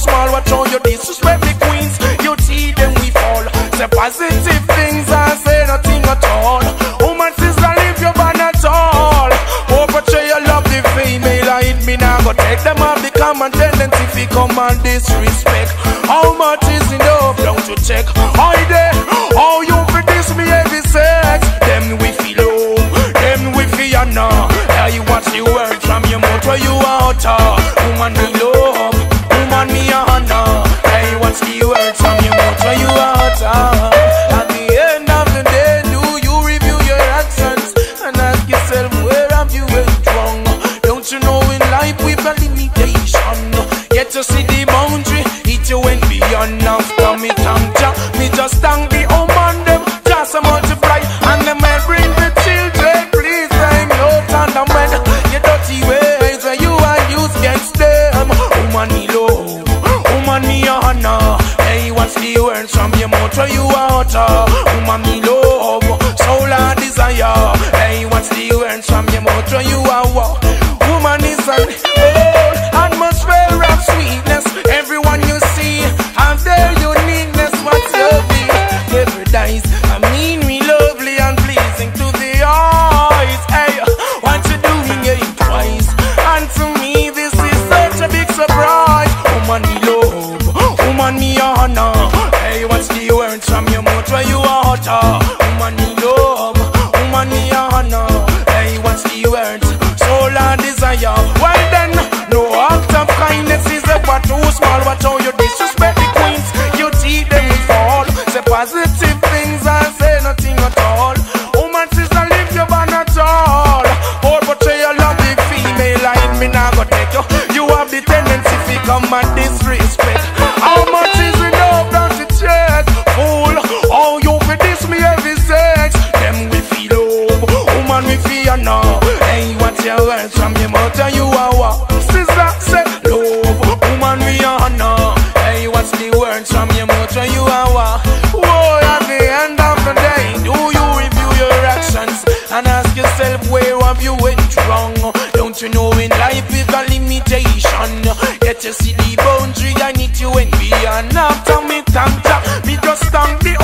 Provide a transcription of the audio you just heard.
small, watch how you disrespect the queens. You see them we fall. Say positive things and say nothing at all. Woman sister, leave your ban at all. Oh, portray you love the female, I hit me now. Go take them off the common tendency if you come and disrespect. How much is enough? Don't you check? How there? How you for me every sex? Them we feel low, them we feel now. Hey, what's the word from your mouth where you out? Woman me where you out? Uh, woman me love, soul and desire. Hey, what's the words from your mouth you are? Uh, woman is an whole atmosphere of sweetness. Everyone you see have their uniqueness. What's lovely? Dice. I mean, we lovely and pleasing to the eyes. Hey, what you doing it twice? And to me, this is such a big surprise. Woman, me love, woman, me honor. Hey, what's from your mouth where you are? Woman, me love, woman, me honor. Hey, what's the words? Soul and desire. Well then, no act of kindness is ever too small. Watch how you disrespect the queens. You teach them we fall. Say positive things and say nothing at all. Woman, sister, live your ban at all. Or your love the female line. Me now go take you. You have the tendency to come and disrespect. How much is woman we feel now. Hey, what's your words from your mouth? and You are what? Sister say love, woman we honor. Hey, what's the words from your mouth? and You are what? Whoa, at the end of the day, do you review your actions and ask yourself where have you went wrong? Don't you know in life is a limitation? Yet you see the boundary I need you went beyond. After me thank me just thank the